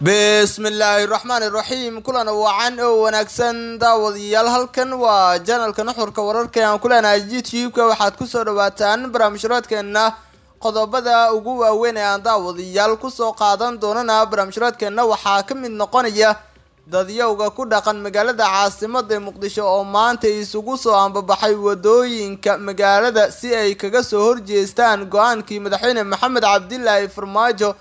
bismillaahi raxmaani raxiim kulan wacan oo wanaagsan. Daawadayaal halkan waa janalka nuxurka wararka aan ku leenahay youtube-ka. Waxaad ku soo dhawaataan barnaamijhuraadkeena qodobada ugu waaweyn ee aan daawadayaal ku soo qaadan doonana barnaamijhuraadkeena waxaa ka mid noqonaya dadyowga ku dhaqan magaalada caasimada muqdisho oo maanta isugu soo ambabaxay waddooyinka magaalada si ay kaga soo horjeestaan go'aankii madaxweyne maxamed cabdilaahi farmaajo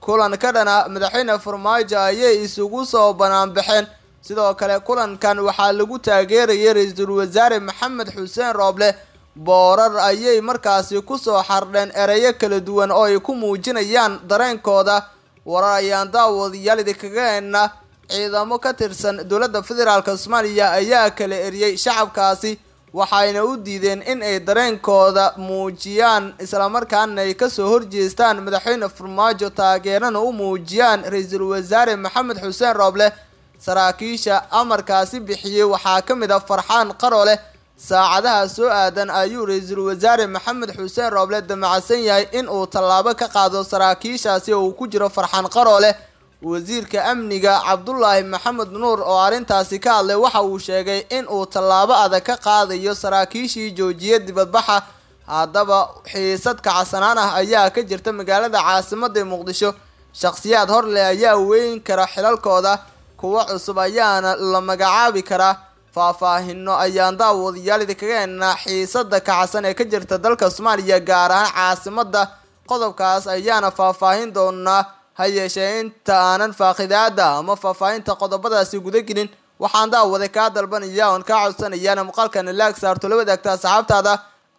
kulan ka dhana madaxweyne farmaajo ayay isugu soo banaanbaxeen. Sidoo kale kulankan waxaa lagu taageerayay ra'iisul wasaare maxamed xuseen rooble. Boorar ayay markaasi ku soo xardheen ereyo kala duwan oo ay ku muujinayaan dareenkooda. Warar ayaan daawadayaal idinkaga ciidamo ka tirsan dowladda federaalk soomaaliya ayaa kala eriyey shacabkaasi waxayna u diideen in ay dareenkooda muujiyaan islamarkaana ay ka soo horjeestaan madaxweyne farmaajo taageerana u muujiyaan ra'iisul wasaare maxamed xuseen rooble. Saraakiisha amarkaasi bixiyey waxaa ka mid a farxaan qarole saacadaha soo aadan ayuu ra'iisul wasaare maxamed xuseen rooble damacsan yahay in uu tallaabo ka qaado saraakiishaasi oo uu ku jiro farxaan qarole wasiirka amniga cabdulaahi maxamed nuur oo arrintaasi ka hadlay waxa uu sheegay in uu tallaabo adag ka qaadayo saraakiishii joojiya dibadbaxa. Haddaba xiisad kacsanaan ah ayaa ka jirta magaalada caasimada muqdisho. Shakhsiyaad horleh ayaa weyn kara xilalkooda. Kuwo cusub ayaana la magacaabi karaa. Faahfaahino ayaan daawadayaal idinkaga heenaa xiisada kacsan ee ka jirta dalka soomaaliya gaar ahaan caasimada qodobkaas ayaana faahfaahin doonaa ha yeeshee inta aanan faaqidaada ama faahfaahinta qodobadaasi guda gelin waxaan daawada kaa dalbanaya oon kaa codsanayaana muuqaalkana laag saarto la wadaagta asxaabtaada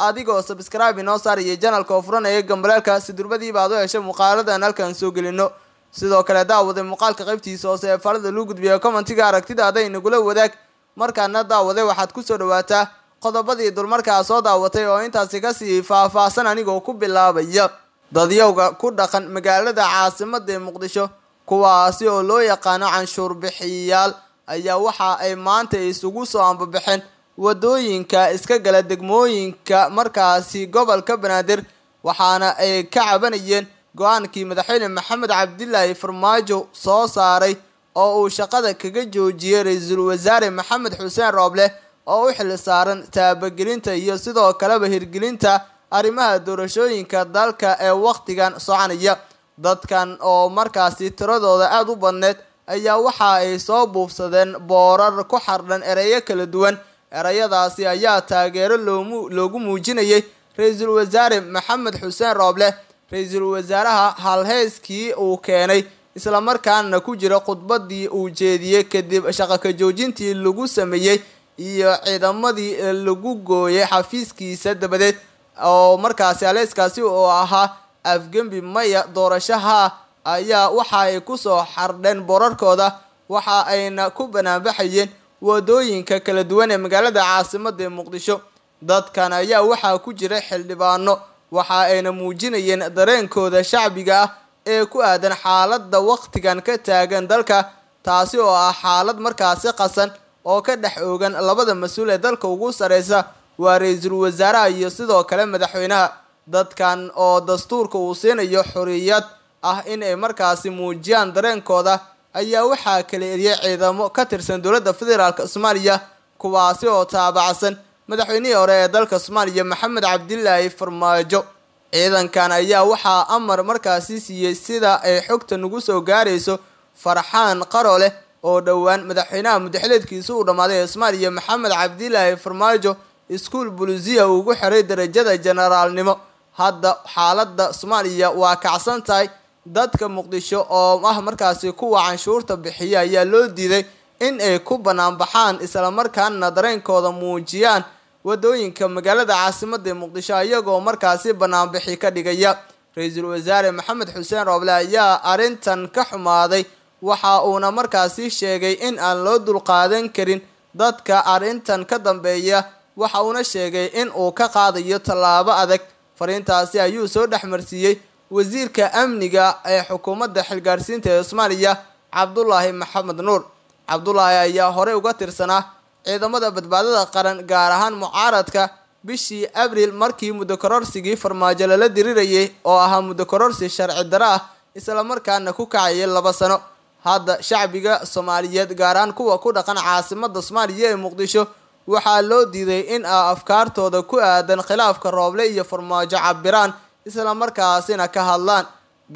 adigoo sabscribe inoo saaraya janalka oo furanaya gambaleelka si durbadiiba aad u heshay muuqaaladan halkaan soo gelino sidoo kale daawada muuqaalka qaybtiisa hoose ee falada lagu gudbiya commentiga aragtidaada inagula wadaag. Markaana daawade waxaad ku soo dhawaataa qodobadii dulmarkaa soo daawatay oo intaasi ka sii faahfaahsan anigoo ku bilaabaya dadyowga ku dhaqan magaalada caasimada ee muqdisho kuwaasi oo loo yaqaano canshuur bixiyayaal ayaa waxa ay maanta isugu soo ambabaxeen waddooyinka iska gala degmooyinka markaasi gobolka banaadir waxaana ay ka cabanayeen go'aankii madaxweyne maxamed cabdilaahi farmaajo soo saaray oo uu shaqada kaga joojiyey ra'iisul wasaare maxamed xuseen rooble oo u xil saaran taabagelinta iyo sidoo kaleba hirgelinta arrimaha doorashooyinka dalka ee wakhtigan soconaya. Dadkan oo markaasi tiradooda aada u badneed ayaa waxa ay soo buufsadeen boorar ku xardhan ereyo kala duwan. Ereyadaasi ayaa taageero loomu loogu muujinayay ra'iisul wasaare maxamed xuseen rooble. Ra'iisul wasaaraha halheyskii uu keenay islamarkaana ku jira khudbadii uu jeediyey kadib shaqo ka joojintii lagu sameeyey iyo ciidamadii lagu gooyay xafiiskiisa dabadeed oo markaasi aleyskaasi oo ahaa afgembi maya doorashaha ayaa waxa ay ku soo xardheen boorarkooda. Waxa ayna ku banaanbaxayeen waddooyinka kala duwan ee magaalada caasimada ee muqdisho. Dadkan ayaa waxaa ku jira xildhibaano. Waxa ayna muujinayeen dareenkooda shacbiga ah ee ku aadan xaalada waqtigan ka taagan dalka taasi oo ah xaalad markaasi qasan oo ka dhex oogan labada mas'uul ee dalka ugu sareysa waa ra'iisul wasaaraha iyo sidoo kale madaxweynaha. Dadkan oo dastuurka uu siinayo xoriyad ah in ay markaasi muujiyaan dareenkooda ayaa waxaa kala eriyay ciidamo ka tirsan dowladda federaalk soomaaliya kuwaasi oo taabacsan. Madaxweynihii hore ee dalka soomaaliya maxamed cabdilaahi farmaajo. Ciidankan ayaa waxaa amar markaasi siiyey sida ay xogta nagu soo gaarayso farxaan qarole oo dhowaan. Madaxweynaha mudaxileedkiisa uu dhammaaday ee soomaaliya maxamed cabdilaahi farmaajo iskuol bulusiya ugu xiray darajada generaalnimo. Hadda xaalada soomaaliya waa kacsan tahay. Dadka muqdisho oo ah markaasi kuwa canshuurta bixiya ayaa loo diiday in ay ku banaanbaxaan islamarkaana dareenkooda muujiyaan waddooyinka magaalada caasimada ee muqdisho iyagoo markaasi banaanbixi ka dhigaya. Ra'iisul wasaare maxamed xuseen rooble ayaa arrintan ka xumaaday. Waxa uuna markaasi sheegay in aan loo dulqaadan karin dadka arrintan ka dambeeya waxa uuna sheegay in uu ka qaadayo tallaabo adag. Fariintaasi ayuu soo dhexmarsiiyey wasiirka amniga ee xukuumadda xilgaarsiinta ee soomaaliya cabdulaahi maxamed nuur. Cabdulaahi ayaa horey uga tirsanaa ciidamada badbaadada qaran gaar ahaan mucaaradka. Bishii abril markii muddo kororsigii farmaajo lala dirirayay oo ahaa muddo kororsi sharci daro ah islamarkaana ku kacayay laba sano. Hadda shacbiga soomaaliyeed gaar ahaan kuwa ku dhaqan caasimada soomaaliya ee muqdisho waxaa loo diiday in a afkaartooda ku aadan khilaafka rooble iyo farmaajo cabiraan islamarkaasina ka hadlaan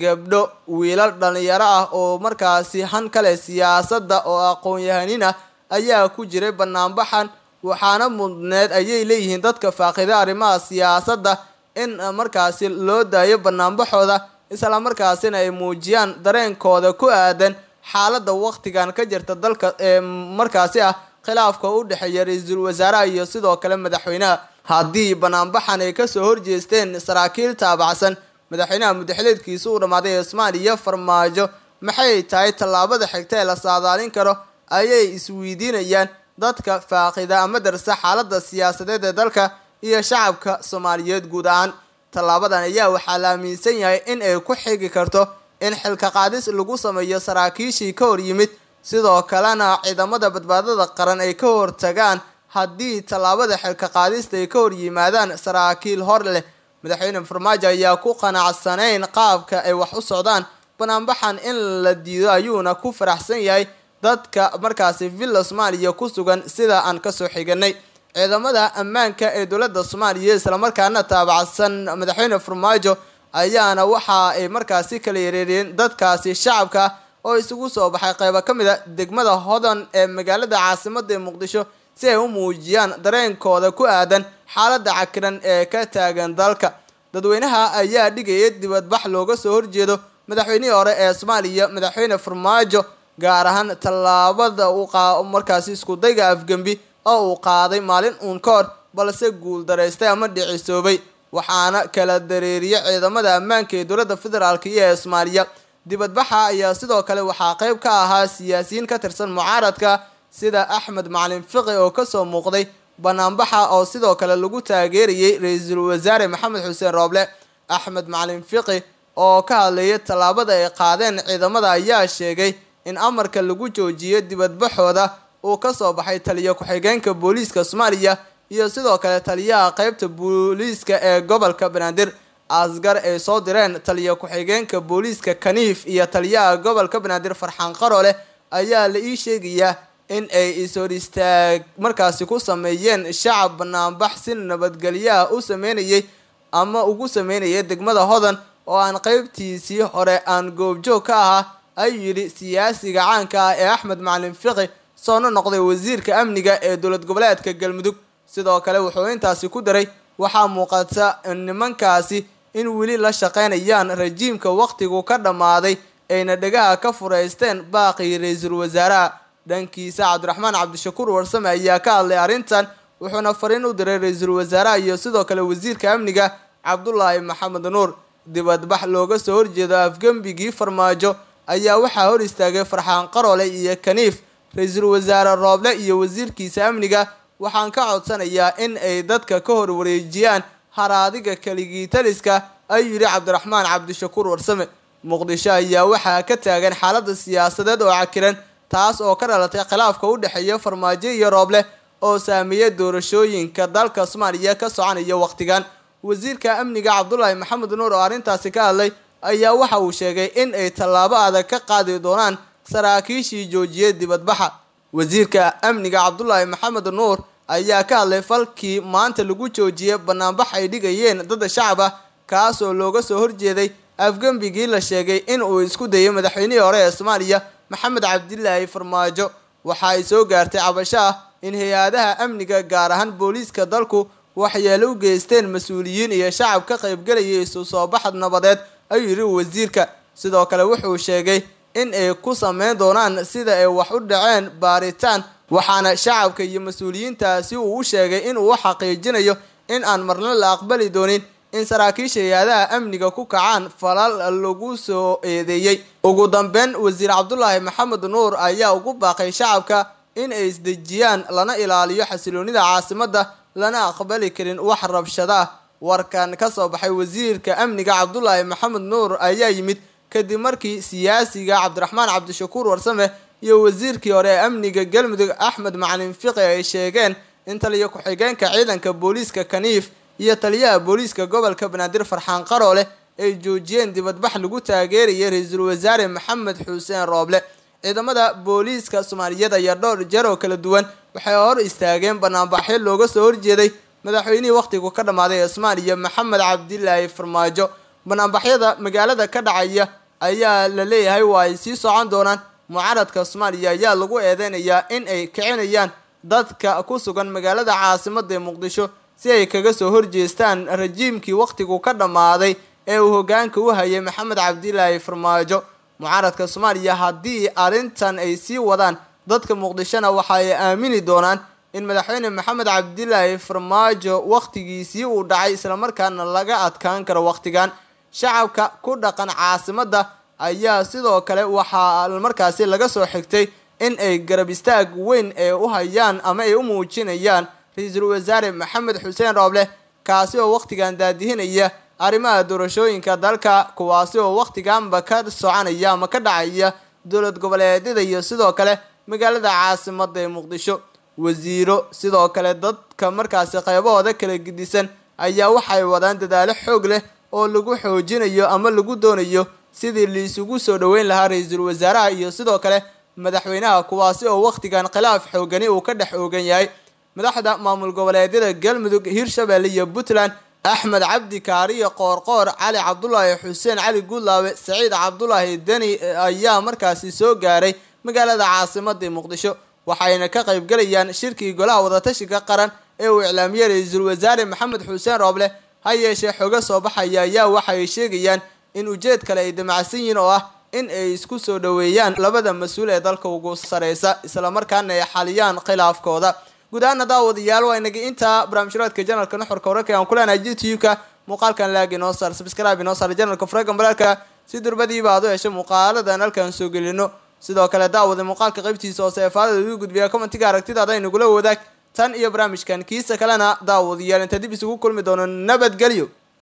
gabdho wiilal dhalinyaro ah oo markaasi han kale siyaasadda oo aqoon-yahanin ah ayaa ku jiray banaanbaxan waxaana mudneed ayay leeyihiin dadka faaqida arrimaha siyaasadda in markaasi loo daayo banaanbaxooda islamarkaasina ay muujiyaan dareenkooda ku aadan xaaladda waqtigan ka jirta dalka ee markaasi ah khilaafka u dhexeeya ra'iisul wasaaraha iyo sidoo kale madaxweynaha haddii banaanbaxan ay ka soo horjeesteen saraakiil taabacsan. Madaxweynaha mudaxileedkiisa uu dhammaaday ee soomaaliya farmaajo maxay tahay tallaabada xigta ee la saadaalin karo? ayay isweydiinayaan. Dadka faaqida ama darsa xaaladda siyaasadeed ee dalka iyo shacabka soomaaliyeed guud ahaan. Tallaabadan ayaa waxaa la aaminsan yahay in ay ku xigi karto in xilka qaadis lagu sameeyo saraakiishii ka hor yimid sidoo kalena ciidamada badbaadada qaran ay ka hortagaan haddii tallaabada xilka qaadista ay ka hor yimaadaan saraakiil hor leh. Madaxweyne farmaajo ayaa ku qanacsanayn qaabka ay wax u socdaan banaanbaxan in la diido ayuuna ku faraxsan yahay dadka markaasi villa soomaaliya ku sugan sida aan ka soo xiganay. Ciidamada ammaanka ee dowladda soomaaliya islamarkaana taabacsan madaxweyne farmaajo ayaana waxa ay markaasi kala yareeriyeen dadkaasi shacabka oo isugu soo baxay. Qeybo ka mid a degmada hodan ee magaalada caasimada muqdisho si ay u muujiyaan dareenkooda ku aadan xaaladda cakiran ee ka taagan dalka. Dadweynaha ayaa dhigaya dibadbax looga soo horjeedo madaxweynihii hore ee soomaaliya madaxweyne farmaajo gaar ahaan tallaabada uu markaasi iskudayga afgembi oo uu qaaday maalin uun ka hor balse guul daraystay ama dhicisoobay waxaana kala dareeriyay ciidamada ammaanka ee dowladda federaalk iyo ee soomaaliya dibadbaxa ayaa sidoo kale waxaa qeyb ka ahaa siyaasiyiin ka tirsan mucaaradka sida axmed macalin fiqi oo ka soo muuqday banaanbaxa oo sidoo kale lagu taageerayay ra'iisul wasaare maxamed xuseen rooble. Axmed macalin fiqi oo ka hadlayay tallaabada ay qaadeen ciidamada ayaa sheegay in amarka lagu joojiyo dibadbaxooda uu ka soo baxay taliya ku-xigeenka booliiska soomaaliya iyo sidoo kale taliyaha qeybta booliiska ee gobolka banaadir asgar ay soo direen taliya ku-xigeenka booliiska kaniif iyo taliyaha gobolka banaadir farxaan qarooleh ayaa la ii sheegayaa in ay is-hor istaag markaasi ku sameeyeen shacab banaanbax si nabadgelyaha u sameynayay ama ugu sameynayay degmada hodan oo aan qeybtiisii hore aan goobjoog ka ahaa ayuu yidhi siyaasiga caanka ah ee axmed macalin fiqi soona noqday wasiirka amniga ee dowlad goboleedka galmudug. Sidoo kale wuxuu intaasi ku daray waxaa muuqata nimankaasi in weli la shaqeynayaan rajiimka waqtigu ka dhammaaday ayna dhegaha ka furaysteen baaqii ra'iisul wasaaraha. Dhankiisa cabdiraxmaan cabdishakuur warsame ayaa ka hadlay arrintan wuxuuna fariin u diray ra'iisul wasaaraha iyo sidoo kale wasiirka amniga cabdulaahi maxamed nuur. Dibadbax looga soo horjeedo afgembigii farmaajo ayaa waxaa hor istaagay farxaan qaroole iyo kaniif. Ra'iisul wasaare rooble iyo wasiirkiisa amniga waxaan ka codsanayaa in ay dadka ka hor wareejiyaan haraadiga keligii taliska ayuu yidhi cabdiraxmaan cabdishakuur warsame muqdisho ayaa waxaa ka taagan xaaladda siyaasadeed oo cakiran taas oo ka dhalatay khilaafka u dhexeeya farmaajo iyo rooble oo saameeya doorashooyinka dalka soomaaliya ka soconaya waqtigan. Wasiirka amniga cabdulaahi maxamed nuur oo arrintaasi ka hadlay ayaa waxa uu sheegay in ay tallaabo adag ka qaadi doonaan saraakiishii joojiyay dibadbaxa. Wasiirka amniga cabdulaahi maxamed nuur ayaa ka hadlay falkii maanta lagu joojiyay banaanbax ay dhigayeen dad shacab ah kaasoo looga soo horjeeday afgembigii la sheegay in uu isku dayay madaxweynihii hore ee soomaaliya maxamed cabdilaahi farmaajo. Waxa ay soo gaartay cabasho ah in hay'adaha amniga gaar ahaan booliiska dalku waxyeelo u geysteen mas'uuliyiin iyo shacab ka qaybgelayay isu soo baxad nabadeed ayuu yidhi wasiirka. Sidoo kale wuxuu sheegay in ay ku sameyn doonaan sida ay wax u dhaceen baaritaan waxaana shacabka iyo mas'uuliyiintaasi uu u sheegay in uu u xaqiijinayo in aan marna la aqbali doonin in saraakiisha hay'adaha amniga ku kacaan falal lagu soo eedeeyey. Ugu dambeyn wasiir cabdulaahi maxamed nuur ayaa ugu baaqay shacabka in ay isdejiyaan lana ilaaliyo xasiloonida caasimadda lana aqbali karin wax rabshada ah warkan ka soo baxay wasiirka amniga cabdulaahi maxamed nuur ayaa yimid kadib markii siyaasiga cabdiraxmaan cabdishakuur warsame iyo wasiirkii hore ee amniga galmudug axmed macalin fiqi ay sheegeen in taliya ku-xigeenka ciidanka booliiska kaniif iyo taliyaha booliiska gobolka banaadir farxaan qarooleh ay joojiyeen dibadbax lagu taageerayay ra'iisul wasaare maxamed xuseen rooble. Ciidamada booliiska soomaaliyeed ayaa dhowr jeer oo kala duwan waxay hor istaageen banaanbaxyo looga soo horjeeday madaxweynihii wakhtigu ka dhammaaday ee soomaaliya maxamed cabdilaahi farmaajo. Banaanbaxyada magaalada ka dhacaya ayaa la leeyahay waa ay sii socon doonaan mucaaradka soomaaliya. Ayaa lagu eedeynayaa in ay kicinayaan dadka ku sugan magaalada caasimada muqdisho si ay kaga soo horjeestaan rajiimkii wakhtigu ka dhammaaday ee uu hogaanka u hayay maxamed cabdilaahi farmaajo. Mucaaradka soomaaliya haddii arrintan ay sii wadaan dadka muqdishona waxa ay aamini doonaan in madaxweyne maxamed cabdilaahi farmaajo wakhtigiisii uu dhacay islamarkaana laga adkaan karo wakhtigan shacabka ku dhaqan caasimadda ayaa sidoo kale waxaa markaasi laga soo xigtay in ay garab istaag weyn ee u hayaan ama ay u muujinayaan ra'iisul wasaare maxamed xuseen rooble kaasi oo wakhtigan daadihinaya arrimaha doorashooyinka dalka kuwaasi oo wakhtiganba ka soconaya ama ka dhacaya dowlad goboleedyada iyo sidoo kale magaalada caasimada ee muqdisho. Wasiiro sidoo kale dadka markaasi qeybahooda kala gedisan ayaa waxay wadaan dadaalo xoog leh oo lagu xoojinayo ama lagu doonayo sidii laisugu soo dhoweyn lahaa ra'iisul wasaaraha iyo sidoo kale madaxweynaha kuwaasi oo wakhtigan khilaaf xoogani uu ka dhex oogan yahay. Madaxda maamul goboleedyada galmudug hirshabelle iyo puntland axmed cabdi kaariyo qoorqoor cali cabdulaahi xuseen cali guudlaawe saciid cabdulaahi deni ayaa markaasi soo gaaray magaalada caasimada muqdisho waxayna ka qaybgalayaan shirkii golaha wadatashiga qaran ee uu iclaamiyey ra'iisul wasaare maxamed xuseen rooble ha yeeshee xogo soo baxaya ayaa waxay sheegayaan in ujeed kale ay damacsan yihiin oo ah in ay isku soo dhoweeyaan labada mas'uul ee dalka ugu sareysa islamarkaana ay xaliyaan khilaafkooda. Guud ahaana daawadayaal waa inaga intaa barnaamijhuraadka janalka nuxurka wararka aan kuleenahay youtube-ka muuqaalkan laag inoo saar subscribe inoo saar janalka faraga maraalka si durbadiiba aad u heshay muuqaaladan halkaan soo gelino. Sidoo kale daawada muuqaalka qaybtiisa hoose ee faadada igu gudbiya commentiga aragtidaada inagula wadaag tan iyo barnaamijkan. Kiisa kalena daawadayaal inta dib isugu kulmi doono nabadgelyo